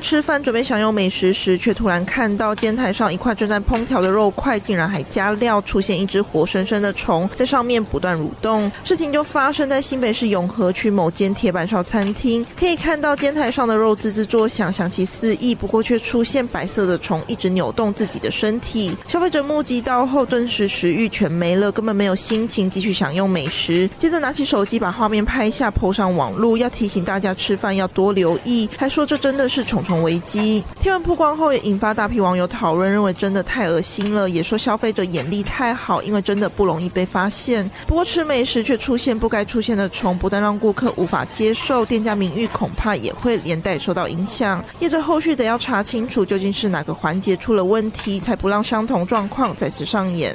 吃饭准备享用美食时，却突然看到煎台上一块正在烹调的肉块，竟然还加料，出现一只活生生的虫在上面不断蠕动。事情就发生在新北市永和区某间铁板烧餐厅，可以看到煎台上的肉滋滋作响，香气四溢，不过却出现白色的虫一直扭动自己的身体。消费者目击到后，顿时食欲全没了，根本没有心情继续享用美食。接着拿起手机把画面拍下，抛上网络，要提醒大家吃饭要多留意，还说这真的是虫。虫虫危机，天文曝光后也引发大批网友讨论，认为真的太恶心了，也说消费者眼力太好，因为真的不容易被发现。不过吃美食却出现不该出现的虫，不但让顾客无法接受，店家名誉恐怕也会连带受到影响。业者后续得要查清楚，究竟是哪个环节出了问题，才不让相同状况再次上演。